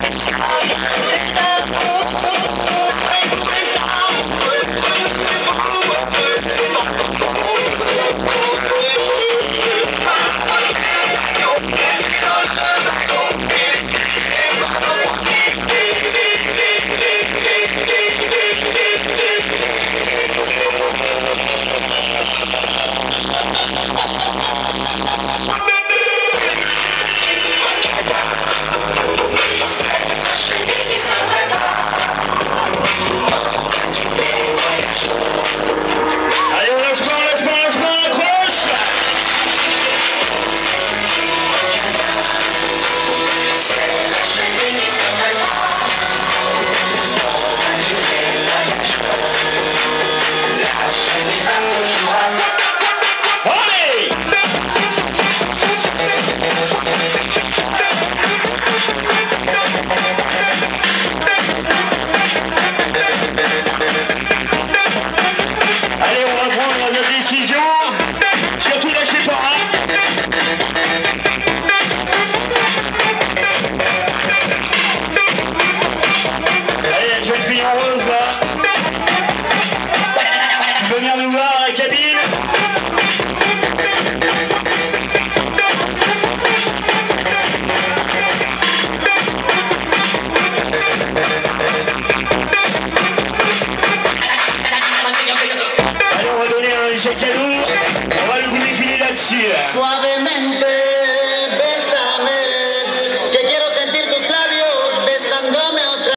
I'm Allez, on va donner un jet lourd. On va le finir là-dessus. Suavemente.